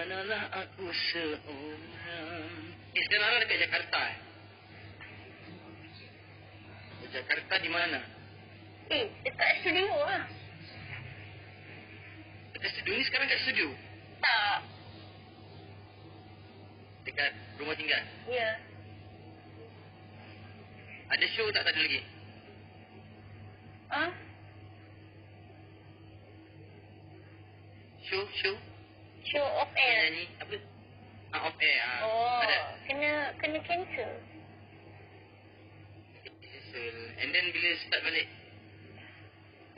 sanalah aku seorang. Sekarang dekat Jakarta. Eh? Jakarta di mana? Eh, dekat studio lah. Dekat studio ni sekarang dekat studio. Tak. Dekat rumah tinggal. Ya. Ada show tak tak ada lagi? Ha? Show, show. Show off air. Nyanyi apa? Ah, off air. Ah. Oh, Ada. kena kena cancel. Cancel. And then bila start balik?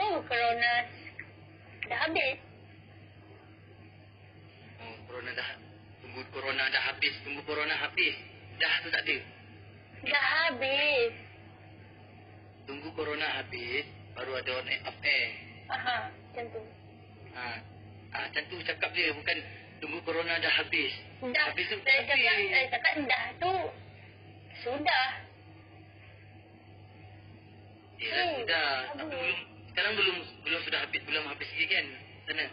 Oh, corona dah habis. Oh, corona dah tunggu corona dah habis, tunggu corona habis. Dah tu tak ada. Dah habis. Tunggu corona habis baru ada on air, off air. Aha, macam tu. Ha. Ah, macam tu cakap dia bukan tunggu corona dah habis. Dah, Habis tu saya cakap, habis. saya cakap dah tu. Sudah. Ya, Hmm, sudah. Tapi belum sekarang belum belum sudah habis belum habis lagi kan? Sana.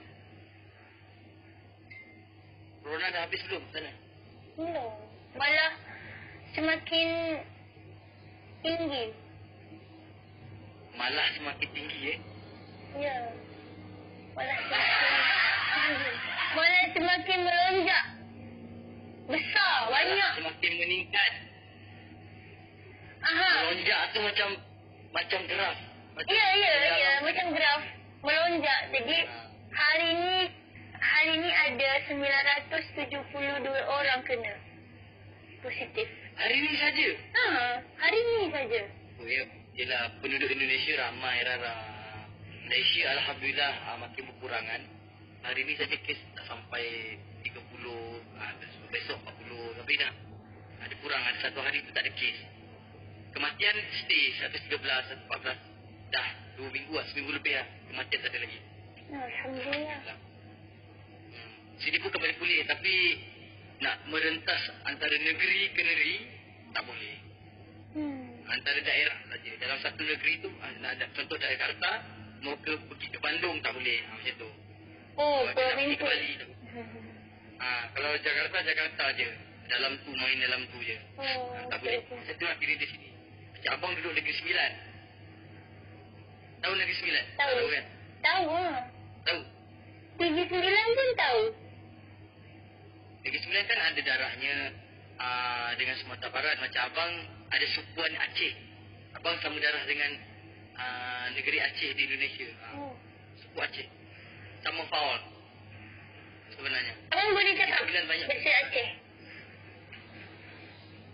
Corona dah habis belum sana? Belum. Malah semakin tinggi. Malah semakin tinggi eh. Ya. Malah semakin Malah semakin melonjak. Besar, banyak. Semakin meningkat. Aha. Lonjak tu macam macam graf. Macam Ya, ya, ya. Macam graf. Melonjak. Jadi, Ah. hari ni hari ni ada 972 orang kena positif. Hari ni saja. Ha, hari ni saja. Oh, ya. Yelah, penduduk Indonesia ramai Rara. Malaysia Alhamdulillah ah, makin berkurangan. Hari ni saja kes tak sampai 30, ah, besok- besok 40. Tapi dah ada kurang. Ada satu hari tu tak ada kes. Kematian stay 113, 114. Dah dua minggu lah, seminggu lebih lah. Kematian tak ada lagi. Alhamdulillah. Hmm. Sini pun kembali pulih tapi nak merentas antara negeri ke negeri tak boleh. Hmm. Antara daerah saja. Dalam satu negeri tu ah, nak ada contoh dari Jakarta mau ke pergi ke Bandung tak boleh. Ha, macam tu. Oh, provinsi. Bali tu. Ha, kalau Jakarta Jakarta je. Dalam tu main dalam tu je. Oh, Ha, tak okey, boleh. okey. Saya tu nak kira di sini. Macam abang duduk Negeri Sembilan. Tahu Negeri Sembilan? Tahu. Tahu kan? Tahu ah. Tahu. TV9 pun tahu. Negeri Sembilan kan ada darahnya uh, dengan Sumatera Barat. Macam abang ada sukuan Aceh. Abang sama darah dengan uh, negeri Aceh di Indonesia. Uh, Oh. suku Aceh. Sama faul. Sebenarnya. Abang boleh cakap Sembilan banyak. bahasa Aceh.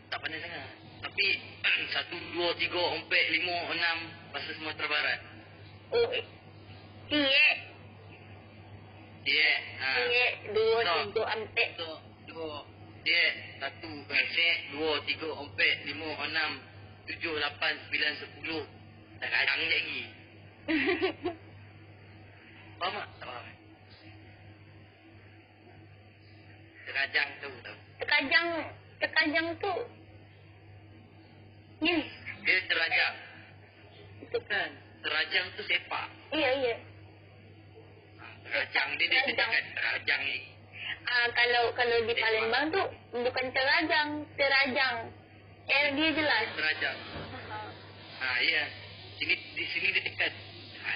Tak pandai sangat. Tapi satu, dua, tiga, empat, lima, enam bahasa Sumatera Barat. Oh, eh. Ya. Yeah. Uh, tiek, dua, So. tiga, empat. dua, dia, satu, empat, dua, tiga, empat, lima, enam, tujuh, lapan, sembilan, sepuluh. Tak kacang lagi. Faham tak? Tak faham. Terajang tu. Terkajang, terkajang tu. Ni. Dia terajang. Kan? Terajang tu sepak. Iya, iya. Ha, terajang dia dia Terajang. terajang ni. Ah, kalau kalau di. Palembang tu bukan terajang, terajang. R dia jelas. Terajang. Ha, ya. Sini di sini dia dekat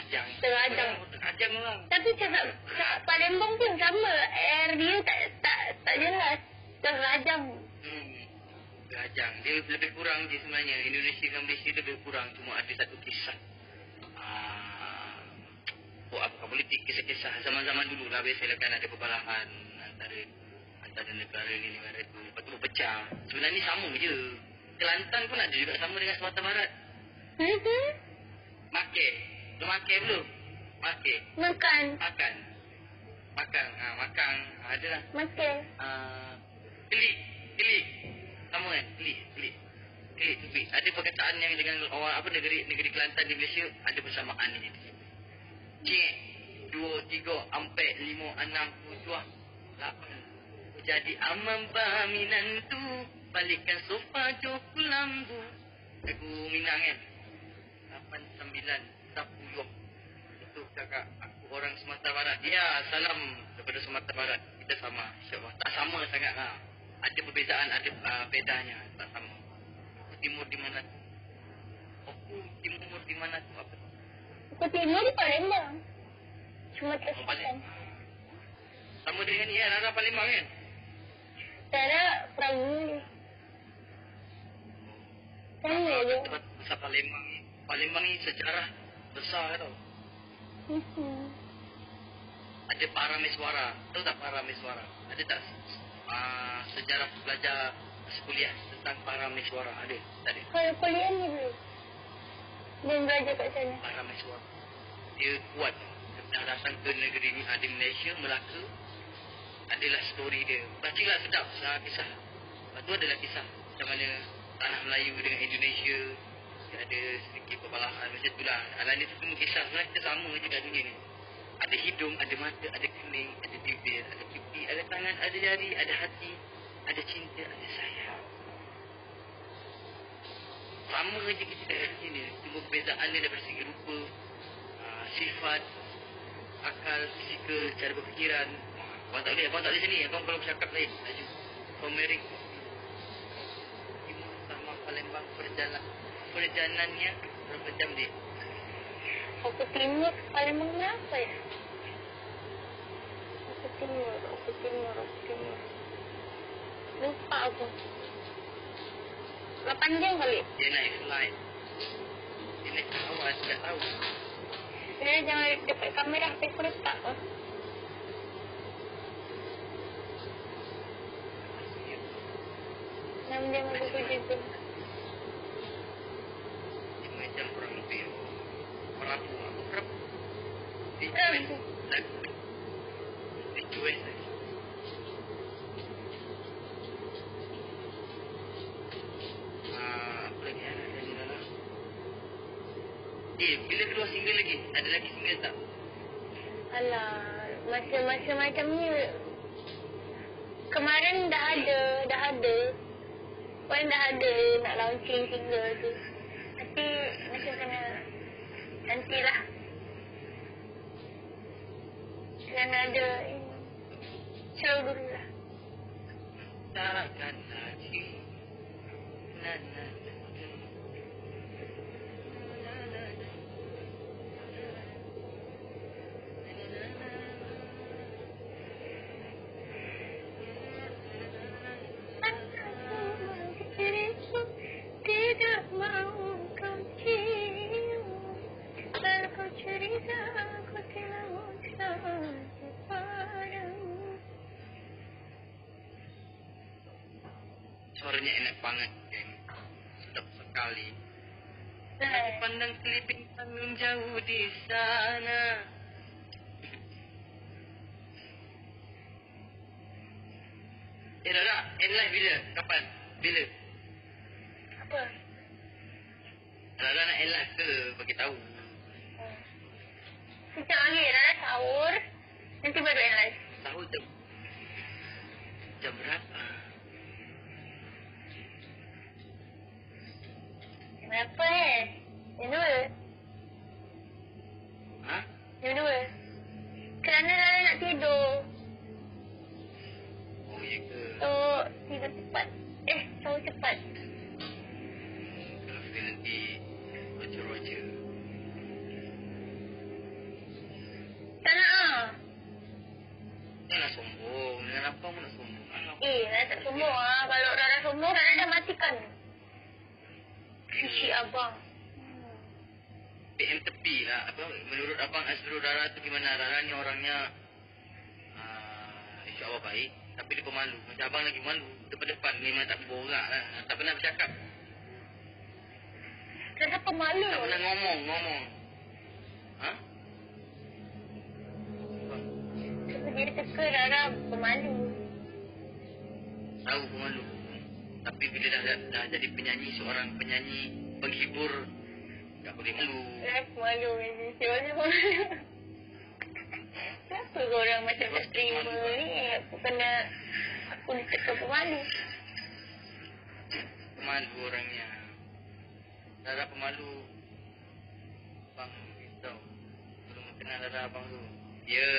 terajang. Terajang. Terajang orang. Tapi cakap, cakap Palembang pun sama. R dia tak tak tak jelas. Terajang. Hmm. Terajang. Dia lebih kurang je sebenarnya. Indonesia dengan Malaysia lebih kurang. Cuma ada satu kisah. Ah, oh, apa politik kisah-kisah zaman-zaman dulu lah biasalah kan ada perbalahan antara antara negara ni negara tu lepas tu berpecah sebenarnya sama je Kelantan pun ada juga sama dengan Sumatera Barat Hmm? Makan. Lu makan belum? Makan. Makan. Makan. Makan. Ha, makan. Ha, ada lah. Makan. Uh, kelik. Kelik. Sama kan? Kelik. Kelik. Kelik tu big. Ada perkataan yang dengan orang apa negeri negeri Kelantan di Malaysia ada persamaan ni. Cik. Dua, tiga, empat, lima, enam, tujuh, lapan. Jadi amam baminan tu balikkan sofa jokul lambu. Lagu Minang kan? Lapan, sembilan, kakak aku orang Sumatera Barat. Ya, salam daripada Sumatera Barat. Kita sama, insyaAllah. Tak sama sangat lah. Ada perbezaan, ada uh, bedanya. Tak sama. Timur di mana? Aku timur di mana tu apa? Aku timur di Palembang. Oh, balik. Selatan. Sama dengan ni kan, Rara Palembang kan? Cara Perahu. Sama je. Tempat besar Palembang ni. Palembang ni sejarah besar tau. Mhm. Ada Parameswara. Tahu tak Parameswara? Ada tak uh, sejarah belajar sekuliah tentang Parameswara? Ada? Tak ada? Kalau kuliah ni belum. Belum belajar kat sana. Parameswara. Dia kuat. Pernah datang ke negeri ni, ada Malaysia, Melaka. Adalah story dia. Bacalah sedap uh, kisah. Lepas tu adalah kisah macam mana tanah Melayu dengan Indonesia. Ada sedikit perbalahan macam tu lah. Alah ni semua kisah sebenarnya kita sama je kat dunia ni. Ada hidung, ada mata, ada kening, ada bibir, ada pipi, ada tangan, ada jari, ada hati, ada cinta, ada sayang. Sama je kita kat sini. Cuma perbezaan dia daripada segi rupa, uh, sifat, akal, fizikal, cara berfikiran. Abang tak boleh, abang tak boleh sini. Abang kalau bercakap lain. Laju. Komerik. Timur sama Palembang perjalanan. Perjalanannya berapa jam dia? Aku timur Palembang berapa ya? Aku timur, aku timur, aku timur. Lupa aku. 8 jam kali. Dia naik flight. Dia naik pesawat, tak tahu. Dia jangan dekat kamera HP aku letak ke. Enam jam aku kerja tu. Lima jam kurang lebih. Merapu. Apa merapu? Di Merapu. US. Di US lagi. Ah, apa lagi yang ada di dalam? Eh, bila keluar single lagi? Ada lagi single tak? Alah, masa-masa macam ni kemarin dah ada, dah ada. Kemarin dah ada nak launching single tu. Tapi Kena ada Suaranya enak banget, geng. Sedap sekali. Aku pandang keliping tanggung jauh di sana. Eh, Rara, end live bila? Kapan? Bila? Rara tak sombong ah. Kalau Rara sombong, Rara dah matikan. Sisi abang. PM tepi lah. Apa, menurut abang Azrul Rara tu gimana? Rara ni orangnya uh, insyaAllah baik. Tapi dia pemalu. Macam abang lagi malu. Depan-depan memang tak berborak lah. Tak pernah bercakap. Rara pemalu. Tak pernah ngomong, ngomong. Ha? Dia teka Rara pemalu. Tahu pemalu. Tapi bila dah, dah, dah jadi penyanyi, seorang penyanyi penghibur, tak boleh malu. Pemalu. Siapa ni pemalu? Kenapa korang macam tak terima ni? Aku kena... Aku diteka pemalu. Pemalu orangnya. Rara pemalu. Abang beritahu. Belum kenal Rara abang tu. Ya.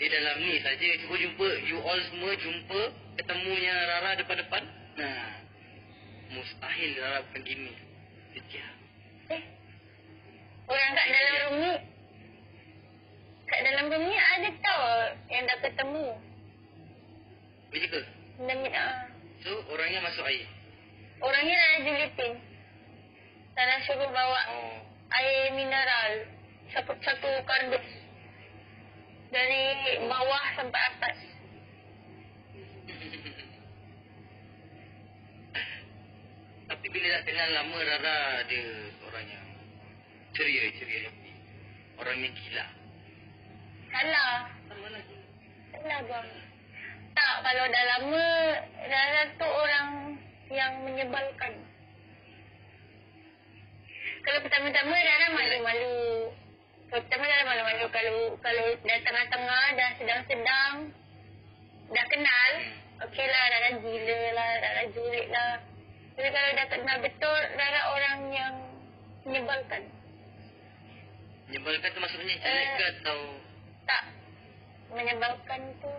Dia dalam ni saja cuba jumpa you all semua jumpa ketemunya Rara depan-depan. Nah. Mustahil Rara bukan gini. Dia Eh. Orang kat dalam room ni. Kat dalam room ni ada tau yang dah ketemu. Ke? Dan, uh, So orangnya masuk air. orangnya dah julitin. Dan dah suruh bawa Oh. air mineral. Satu, satu kardus. Dari bawah sampai atas. Tapi bila dah kenal lama Rara dia orang yang ceria, ceria happy. Orang yang gila. Salah. Mana? Salah bang. Tak, kalau dah lama, Rara tu orang yang menyebalkan. Kalau pertama-tama Rara malu-malu. Kalau pertama Rara malu-malu. Kalau kalau dah tengah-tengah, dah sedang-sedang, dah kenal, okey lah Rara gila lah, Rara julik lah. Tapi kalau dah kenal betul, Rara orang yang menyebalkan. Menyebalkan tu maksudnya jelek ke Eh. atau Tak. Menyebalkan tu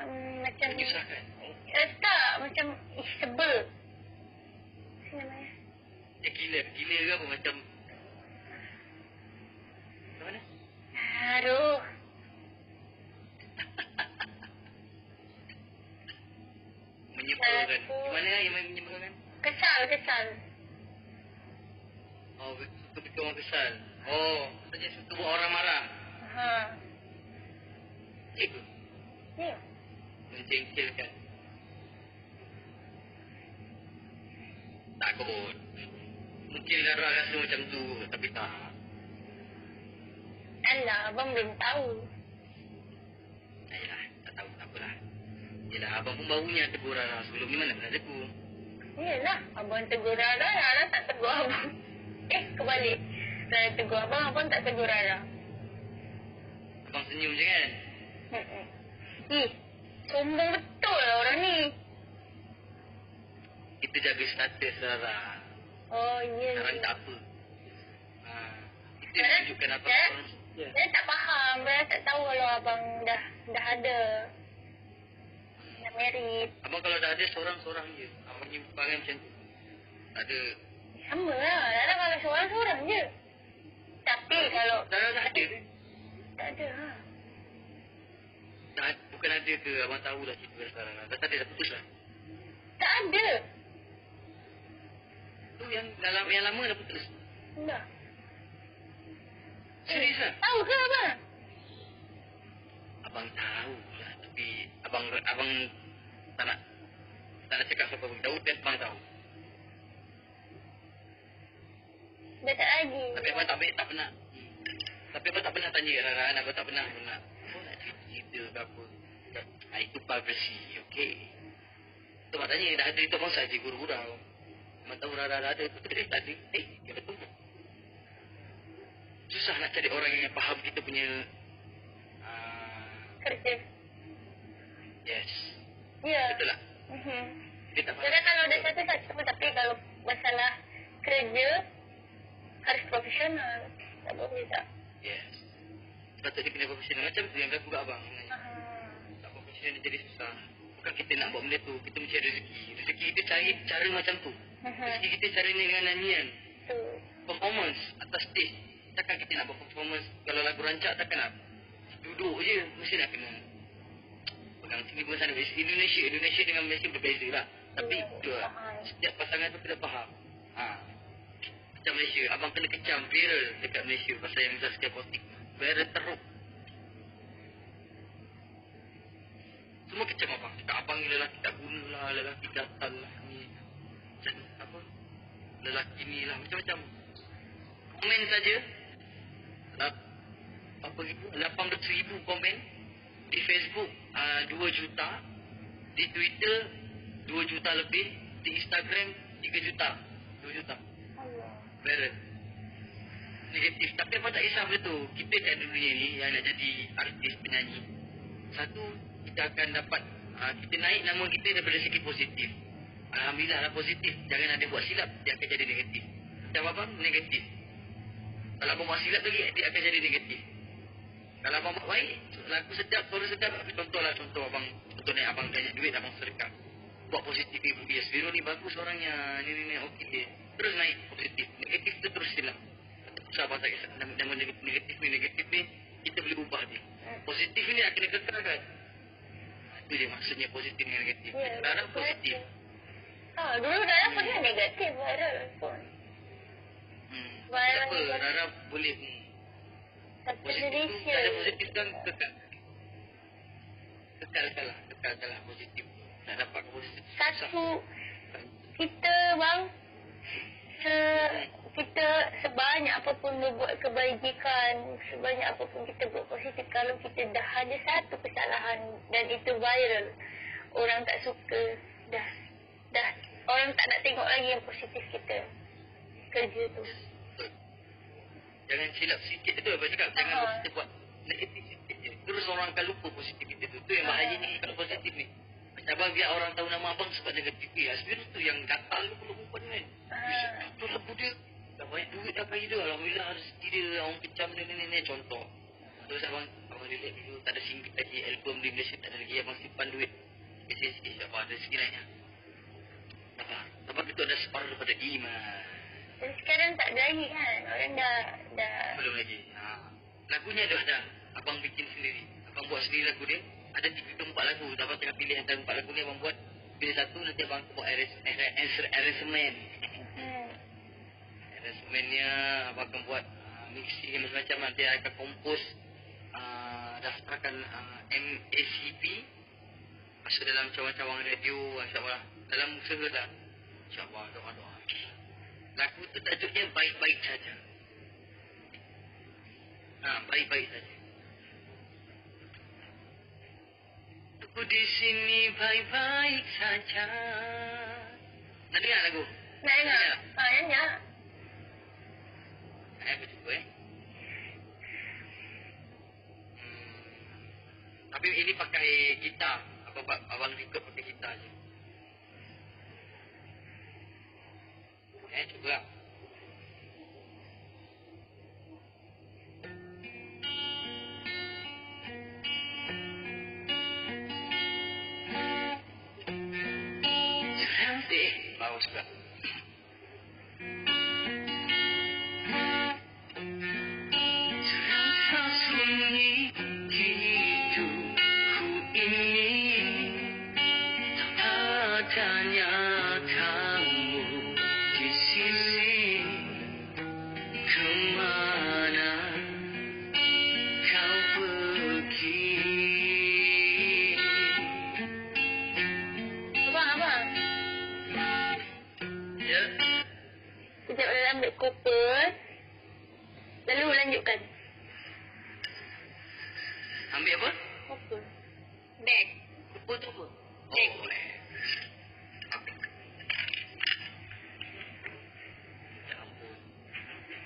um, macam menyusahkan? Eh, tak, macam ih, sebel. Apa namanya? Dia gila, gila ke apa macam Macam mana? Aduh. Menyebalkan. Aku- Gimana yang menyebalkan? Kesal, kesal. Oh, suka bikin orang kesal. Oh, maksudnya suka buat orang marah. Ha. Ya ke? Ya. Mencengkelkan. Takut. Mungkin Lara rasa macam tu, tapi tak. Alah, abang belum tahu. Yelah, abang pun barunya tegur Rara sebelum ni mana pernah tegur. Yelah, abang tegur Rara, Rara tak tegur abang. Eh, kebalik. Rara tegur abang, abang tak tegur Rara. Abang senyum je kan? Hmm. Ih, sombong betul lah orang ni. Kita jaga status Rara. Oh, iya. Sekarang iya. tak apa. Ha, kita Rara- tunjukkan apa Rara- orang Ya. Saya tak faham. Saya tak tahu kalau abang dah dah ada. Dah married. Abang kalau dah ada seorang-seorang je. Abang punya perangai macam tu. Tak ada. Sama lah. Dah kalau seorang-seorang je. Tapi kalau... Dah, dah ada ke? Tak ada ha. Dah, bukan ada ke abang tahu dah cerita sekarang. Dah tak ada, dah putus lah. Tak ada. Tu yang dalam yang lama dah putus. Dah. Serius lah? Tahu ke abang? Abang tahu lah. Tapi abang abang tak nak tak nak cakap siapa pun tahu dan abang tahu. Dah tak lagi. Tapi abang tak, tak pernah. Tapi abang tak pernah tanya Rara. Abang tak pernah nak oh, nak cerita ke apa. Ah, itu privacy, okay. Tu abang tanya, dah ada itu abang saja gurau-gurau. Abang tahu Rara ada. Dia tak ada. Eh, dia. Susah nak cari orang yang faham kita punya uh, Kerja. yes. Ya. Lah. Mhm. Dia tak Jadi kalau dah satu satu tapi kalau masalah kerja harus profesional. Tak boleh tak? Yes. Sepatutnya kena profesional. Macam tu yang berlaku kat abang sebenarnya. Aha. Tak profesional dia jadi susah. Bukan kita nak buat benda tu. Kita mesti ada rezeki. Rezeki kita cari cara macam tu. Mhm. Rezeki kita cari dengan nyanyian. Tu. Performance atas stage. Takkan kita nak buat performance. Kalau lagu rancak takkan nak. Duduk je. Mesti nak kena. Pegang sini pun sana. Indonesia. Indonesia dengan Malaysia berbeza lah. Tapi tu lah. faham. Setiap pasangan tu kena faham. Ha. Macam Malaysia. Abang kena kecam viral dekat Malaysia. Pasal yang Saskia posting. Viral teruk. Semua kecam abang. Cakap abang ni lelaki tak guna lah. Lelaki gatal lah. Ni. Macam apa? Lelaki ni lah. Macam-macam. Komen saja. Lap, apa ribu? 800 ribu komen. Di Facebook uh, 2 juta. Di Twitter 2 juta lebih. Di Instagram 3 juta. 2 juta. Allah. Viral. Negatif. Tapi apa tak kisah benda tu. Kita kat dunia ni yang nak jadi artis penyanyi. Satu, kita akan dapat, uh, kita naik nama kita daripada segi positif. Alhamdulillah lah positif. Jangan ada buat silap, dia akan jadi negatif. Macam apa? Negatif. Kalau buat silap lagi, dia akan jadi negatif. Kalau abang buat baik, laku sedap, suara sedap. Contohlah contoh abang, contoh ni abang tanya duit, abang sedekah. Buat positif ibu bias. Viro ni bagus orangnya. Ni ni ni okey dia. Terus naik positif. Negatif tu terus hilang. So abang tak kisah. Nama, negatif, negatif ni, negatif ni, kita boleh ubah dia. Positif ni akan kekalkan. Itu je maksudnya positif dengan negatif. Ya, Sekarang betul. positif. Ha, dulu dalam pun dia negatif viral pun. Hmm. Tak apa. Rara boleh. Tapi Positif tak ada positif kan kekal. Kekalkan lah, kekalkan lah positif. Nak dapat positif. Satu, kita bang, se, kita sebanyak apapun berbuat kebajikan, sebanyak apapun kita buat positif, kalau kita dah ada satu kesalahan dan itu viral, orang tak suka, dah, dah, orang tak nak tengok lagi yang positif kita kerja tu. Jangan silap sikit tu abang cakap. Jangan Ha. kita buat negatif sikit je. Terus orang akan lupa positif kita tu. Tu yang bahayanya kalau positif ni. Macam abang biar orang tahu nama abang sebab negatif. Ya, sebenarnya tu yang gatal tu kalau perempuan kan. Ah. Tu lagu dia. Dah banyak duit dah kaya dia. Alhamdulillah rezeki dia. Orang kecam dia ni, ni, ni. Contoh. Terus abang, abang relax dulu. Tak ada single lagi. Album di Malaysia tak ada lagi. Abang simpan duit. Sikit-sikit. InsyaAllah ada rezeki lainnya. Sabar itu ada separuh daripada iman. Dan sekarang tak ada lagi kan, orang dah, dah, Belum lagi. Ha. Lagunya dah ada. Abang bikin sendiri. Abang buat sendiri lagu dia. Ada tiga ke empat lagu. Abang tengah pilih antara empat lagu ni abang buat. Pilih satu nanti abang buat arrange- arrange- arrange- arrangement. hmm, Arrangementnya abang akan buat uh, mixing macam-macam. Nanti akan kompos. Uh, daftarkan uh, MACP. Masuk dalam cawangan-cawangan radio. InsyaAllah. Dalam usaha lah. InsyaAllah. Doa-doa. Lagu tu tajuknya baik-baik saja. Ha, baik-baik saja. Aku di sini baik-baik saja. Nak dengar lagu? nak dengar? Ha, nak. Eh, aku cuba eh. Hmm. Tapi ini pakai gitar. Apa abang, abang record pakai gitar je. Eh, cuba lah. Koper. Lalu lanjutkan. ambil apa? Koper. Bag. Apa tu apa? Cek. Oh, boleh. Ya.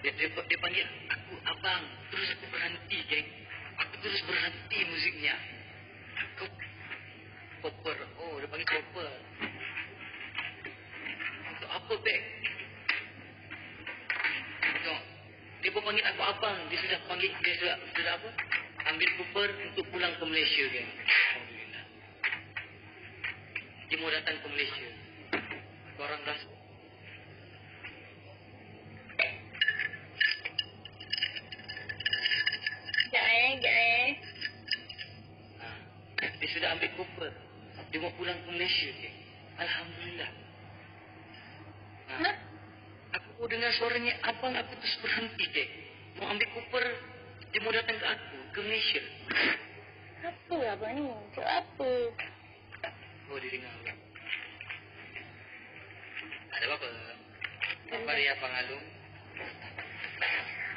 Dia, dia, dia panggil aku abang. Terus aku berhenti, geng. Aku terus berhenti musiknya. Aku koper. Oh, dia panggil koper. Untuk apa, Bek? Dia pun panggil aku abang. Dia sudah panggil, dia sudah, sudah apa? Ambil koper untuk pulang ke Malaysia, geng. Alhamdulillah. Dia mau datang ke Malaysia. Orang dah abang aku terus berhenti je. Mau ambil koper, dia mau datang ke aku, ke Malaysia. Apa abang ni? Untuk apa? Oh, dia dengar pula. Ada apa-apa? Apa dia Abang Alung?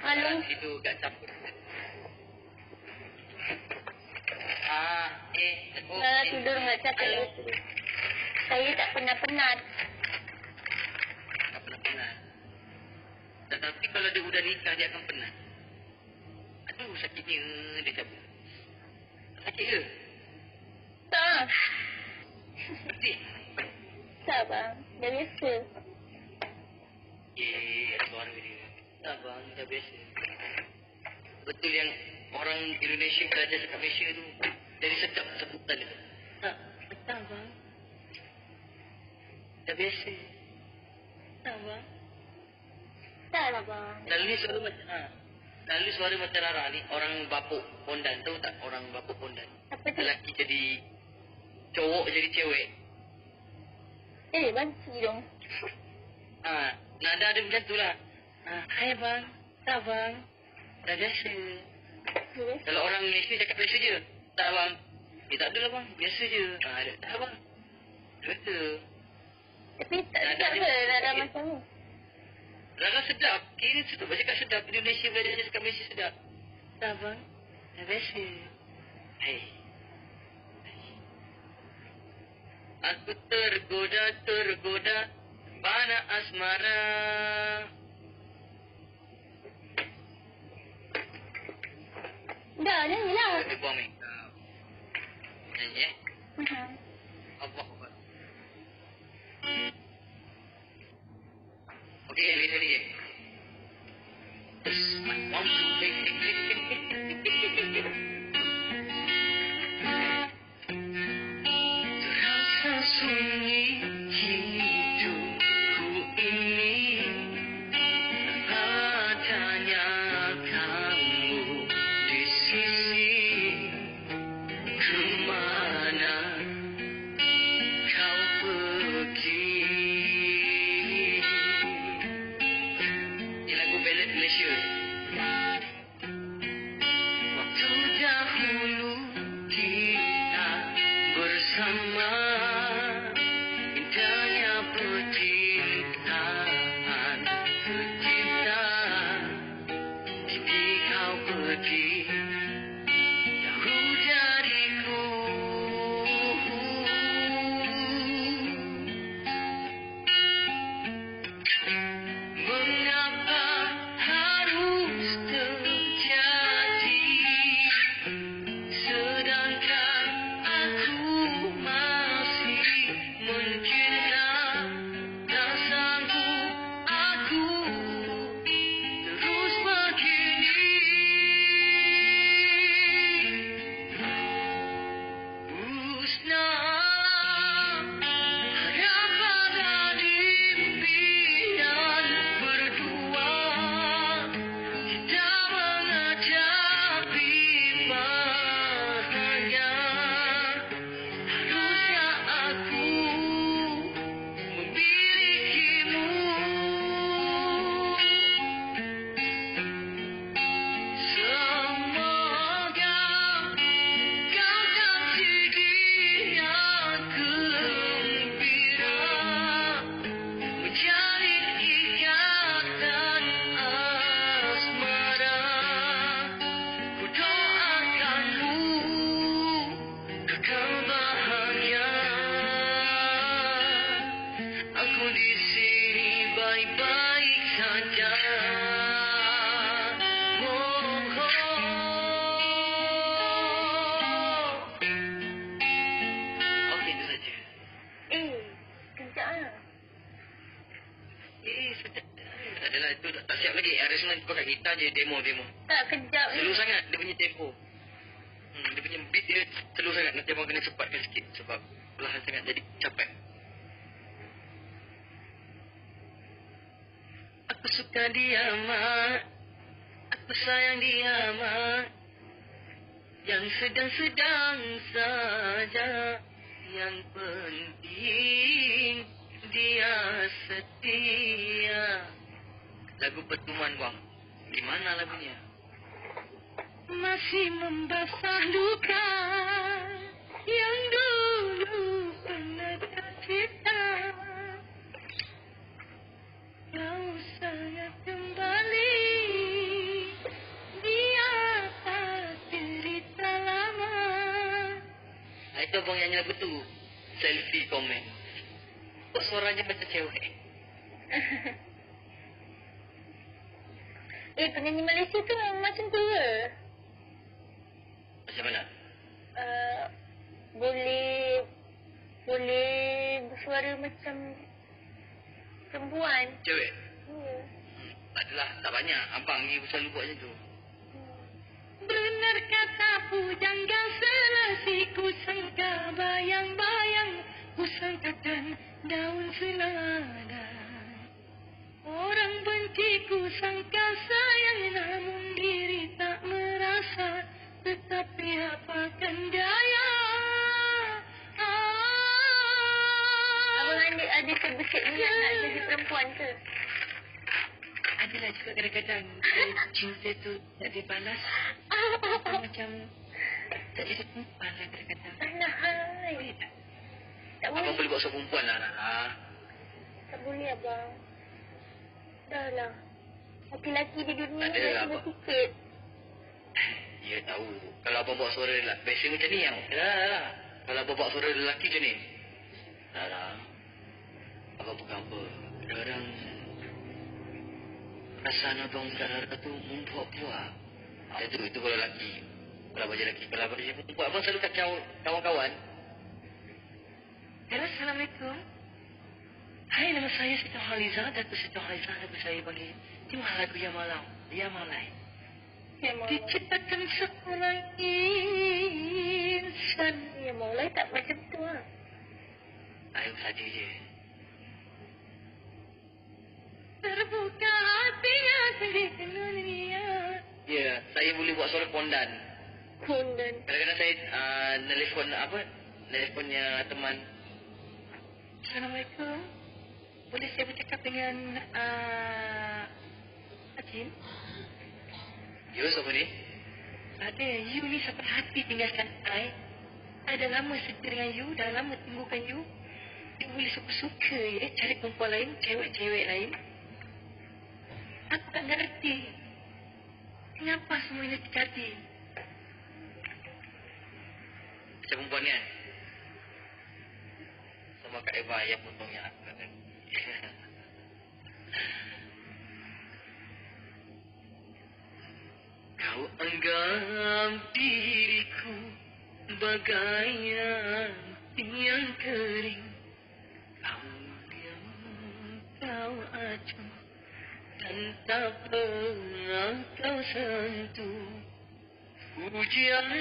Alung. Itu kat campur. Ah, eh, oh, eh. tidur cakap Alung. itu. Saya tak pernah penat. Tak pernah penat. Tetapi kalau dia udah nikah, dia akan penat. Aduh, sakitnya dia cabut. Sakit ke? Tak. Pedih. Tak bang. Dah biasa. Eh, ada suara dia. Tak bang, dah biasa. Betul yang orang Indonesia belajar dekat Malaysia tu jadi sedap sebutan dia. Tak, betul bang. Dah biasa. Tak bang. Tak lah bang. Lalu suara macam ha. Lalu suara macam Rara ni orang bapuk pondan tahu tak orang bapuk pondan. Apa tu? Lelaki jadi cowok jadi cewek. Eh, banci dong. Ha, nada dia macam tu lah. Ha, hai bang. Tak bang. Dah biasa. Kalau orang Malaysia cakap biasa je. Tak bang. Eh tak adalah bang. Biasa je. Ha, ada. Tak bang. Biasa. Tapi tak sikit. nada macam ni? Rara sedap. Kira sedap. Macam cakap sedap. Indonesia belajar je dekat Malaysia sedap. Tak bang. Dah biasa. Hai. Aku tergoda, tergoda. Pana asmara. Dah, nyanyi lah. Dia buang. Ha. Nyanyi eh. Mhm. Allah Akbar. Okey, lagi sekali je. One, two, three, Terasa je demo-demo. Tak, kejap ni. Slow sangat dia punya tempo. Hmm, dia punya beat dia slow sangat. Nanti abang kena cepatkan sikit sebab perlahan sangat jadi capek. Aku suka dia, Mak. Aku sayang dia, Mak. Yang sedang-sedang saja. Yang penting dia setia. Lagu Pertemuan Bang. Gimana lagunya? Masih membasah luka yang dulu pernah tercipta. Kau sangat kembali di atas cerita lama. Itu abang nyanyi lagu tu. Selfie komen. Kok suaranya macam cewek? eh, penyanyi Malaysia tu memang macam tu ke? Macam mana? Uh, boleh boleh bersuara macam perempuan. Cewek? Ya. Hmm, tak adalah. Tak banyak. Abang ni selalu buat macam tu. Hmm. Dengar kata pujangga selasi ku sangka bayang-bayang ku sangkakan daun selada. Orang benci ku sangka sayang namun diri tak merasa tetapi apakan daya. Ah. Abang adik adik sebesar minat nak jadi perempuan ke? Adalah juga kadang-kadang cinta tu tak dibalas. Macam tak jadi perempuan lah kadang-kadang. Anak hai. Boleh tak? Tak Abang boleh. boleh buat seorang perempuan lah nak. Ha? Tak boleh abang. Dah lah. Laki-laki di dunia ni ada abang. sikit. Ya tahu. Kalau abang bawa suara lelaki, biasa macam ni yang. Dah lah, lah. Kalau abang bawa suara lelaki macam ni. Dah lah. Abang bukan apa. Kadang-kadang perasaan abang budak-budak tu membuat-buat. Itu, itu kalau lelaki. Kalau abang jadi lelaki. Kalau abang jadi perempuan, abang selalu kacau kawan-kawan. Hello, Assalamualaikum. Hai, nama saya Siti Haliza. Datuk Siti Haliza dapat saya bagi timah lagu yang malam. Dia malai. Ya mau. Diciptakan seorang insan. Ya mau lah tak macam tu lah. Ayo saja je. Terbuka hatinya sendiri dunia. Ya, saya boleh buat suara pondan. Kundan. Kadang-kadang saya uh, nelefon apa? Nelefonnya teman. Assalamualaikum. Boleh saya bercakap dengan uh, Hakim? Yo, siapa ni? Ada, you ni sampai hati tinggalkan I. I dah lama setia dengan you, dah lama tunggukan you. You boleh suka-suka ya, cari perempuan lain, cewek-cewek lain. Aku tak ngerti. Kenapa semua ini terjadi? Macam perempuan ni kan? Sama Kak Eva yang potongnya aku kan. Kau anggap diriku bagai yang kering. Kau diam, kau acuh dan tak pernah kau sentuh. Pujian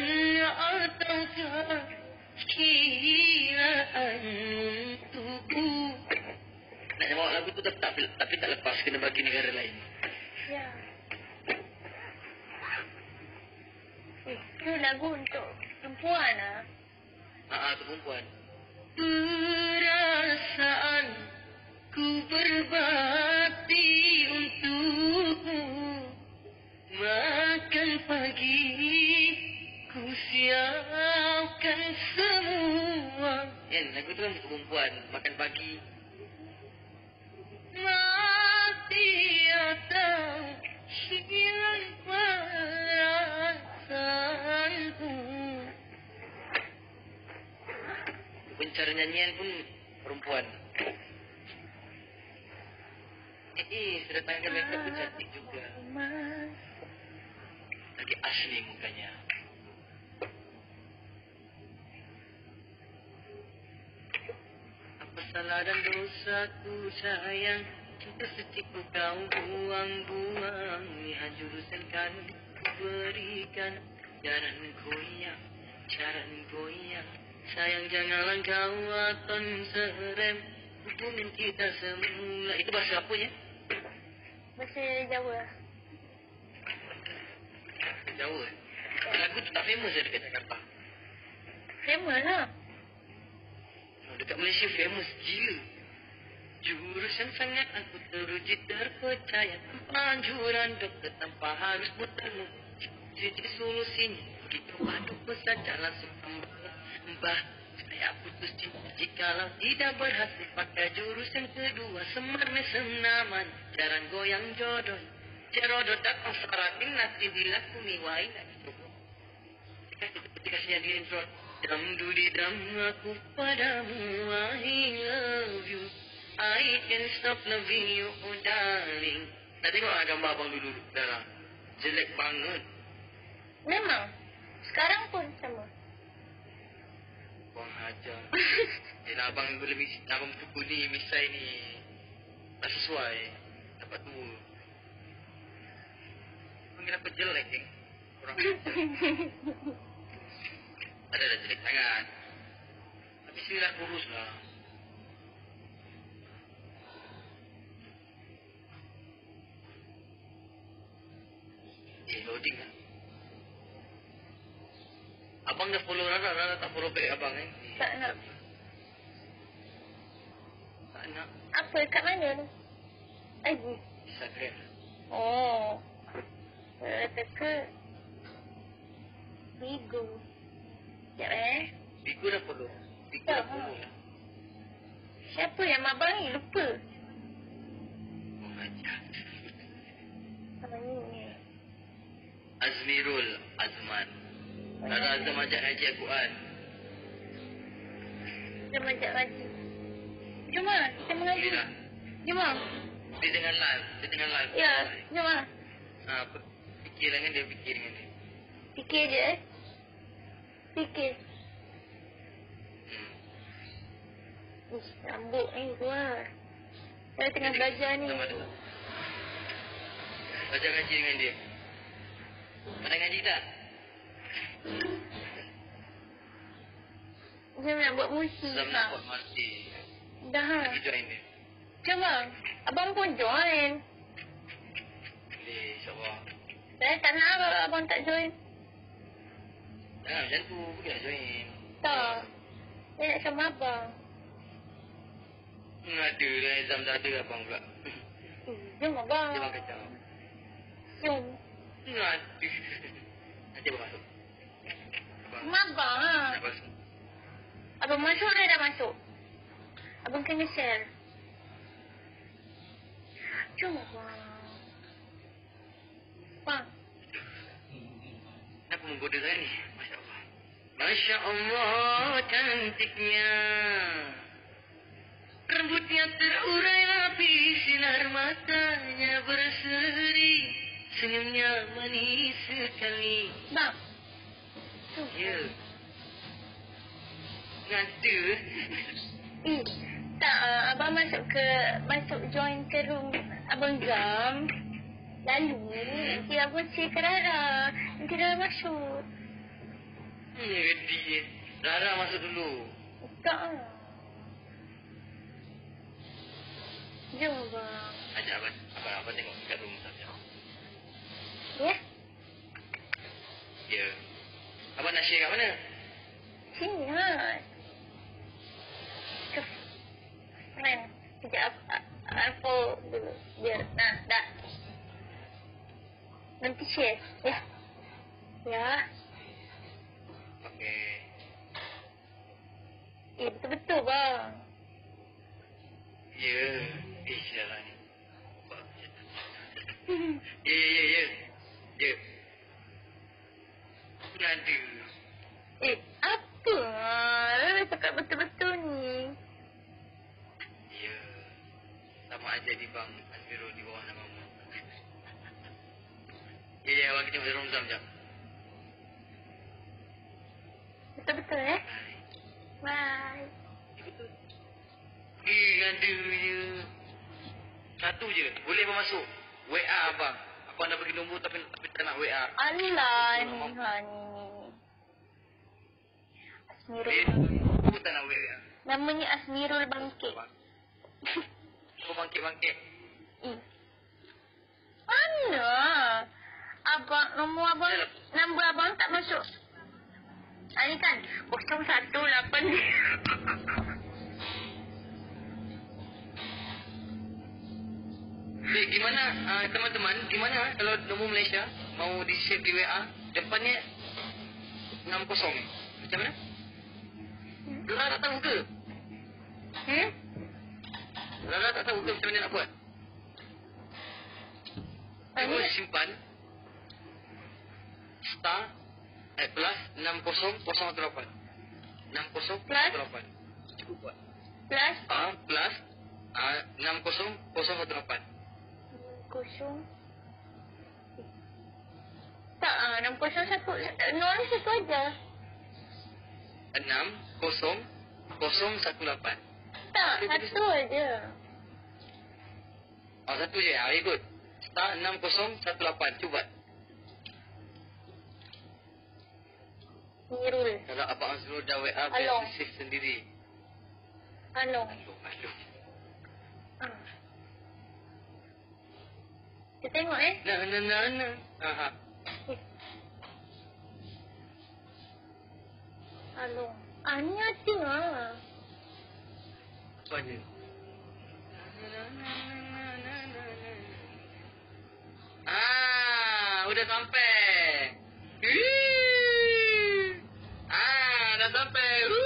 ataukah kiraan untukku Nak bawa lagu tu tapi, tapi, tapi tak lepas kena bagi negara lain. Ya. Eh, tu lagu untuk perempuan lah. Haa, tu perempuan. Perasaan ku berbakti untukmu. Makan pagi ku siapkan semua. Yan, lagu tu kan untuk perempuan. Makan pagi Pencara nyanyian pun perempuan. Eh, eh sudah tanggal makeup pun cantik juga. Lagi asli mukanya Dan dosaku sayang Cinta setipu kau buang-buang Lihat jurusan kan berikan Jaran goyang, jaran goyang Sayang janganlah kau aton serem Hubungan kita semula Itu bahasa apa ya? Bahasa Jawa. Jawa eh? Lagu tu tak famous ya dekat Jakarta Famous lah. Dekat Malaysia famous gila. Jurus yang sangat aku teruji terpercaya. Anjuran dokter tanpa harus bertemu Jadi solusinya Begitu aduk bersaja langsung kembali Mbah saya putus cinta. Jikalau tidak berhasil pakai jurus yang kedua Semar mesem naman Jaran goyang jodoh. Cerodot datang saratin Nanti dilakumi wain Ketika saya di intro Dam du di dam aku padamu I love you I can't stop loving you oh darling. Tak tengok lah gambar abang dulu dalam Jelek banget. Memang. Sekarang pun sama. Buang hajar. Eh abang boleh mis Abang buku ni Misai ni. Tak sesuai. Dapat tua Abang kenapa jelek eh? Kurang Ada dah jelek sangat. Tapi sila kurus lah. Eh, loading lah. Abang dah follow Rara, Rara tak follow back abang eh. Tak nak. Tak nak. Apa? Kat mana tu? Lagi? Instagram. Oh. Kata ke? Bigo. Sekejap eh. Bigo dah. Bigo Tak. dah follow lah. Siapa yang abang ni? Lupa. Oh, ni. Azmirul Azman. Rara Azam ajak haji Al-Quran. Dia majak lagi. Jom lah. Kita mengaji. Boleh lah. Jom lah. Dia dengan live. Dia dengan live. Ya. Jom lah. Ha, apa? Fikir dengan dia, fikir dengan dia. Fikir je eh. Fikir. Ish, rambut ni keluar. Saya tengah belajar ni. Belajar ngaji dengan dia. Mana ngaji tak? Dia nak buat musik. Zam nak buat mati. Dah ha. Lagi join dia. Lah. Abang pun join. Boleh, insyaAllah. Saya tak nak abang tak join. Jangan macam tu. Boleh join. Tak. Saya nak sama abang. Hmm, ada lah. Zam dah ada abang pula. Jom abang. Dia abang kacau. Jom. Hmm, ada. Nanti abang masuk. Abang. Abang lah. Nak masuk. Abang masuk dia dah masuk. Abang kena share. Jom abang. Bang. Kenapa menggoda saya ni? Masya Allah. Cantiknya. Rambutnya terurai rapi, sinar matanya berseri. Senyumnya manis sekali. Jom. Ya. Ngada. Eh, tak, ah, abang masuk ke, masuk join ke room Abang Zam. Lalu, nanti abang cek ke Rara. Nanti Rara masuk. Hmm, gedi. Rara masuk dulu. Tak. Jom abang. Ajak abang. Abang, abang tengok kat rumah saja. Ya, Ya. Abang nak share kat mana? sini lah. Ke friend. Sekejap, unfold dulu. Biar, nah, dah. Nanti share, ya. Ya. Okey. Eh, betul-betul bang. Ya. Eh, sialah ni. Ya, ya, ya, ya. Ya. Ngada. Eh, apa? Rara cakap betul-betul ni. Ya. Sama aja di bang Azmirul di bawah nama mu. Ya, ya, abang kita masuk jam jam. Betul-betul eh? Bye. Eh, ngada je. Satu je. Boleh abang masuk. WA abang. Abang dah bagi nombor tapi, tapi tak nak WA. Allah ni, ni. Asmirul. Aku tak nak WA. Namanya Asmirul Bangkit. Kau bangkit-bangkit. Eh. Mana? Abang, nombor abang, nombor abang tak masuk. Ah, ni kan 018 Eh, gimana uh, teman-teman? Gimana kalau nombor Malaysia mau di save di WA depannya 60 macam mana? Lara tak tahu ke? Hmm? Lara tak tahu ke macam mana nak buat? Ah, ni, simpan star eh, plus 6008 6008 Cuba buat plus ah, plus ah, 6008 kosong. Tak, ah, 601. Nol satu aja. 6008 Tak, satu aja. Oh, satu je. Ah, ikut. Star 6018. Cuba. Nirul. Kalau Abang Azrul dah WA, biar dia save sendiri. Anong. Aduh, aduh. Ah. Kita tengok eh. Na, na, na, na. Aha. Along. Ah, ni ada ah. Apa dia? Ah, udah sampai. Ah,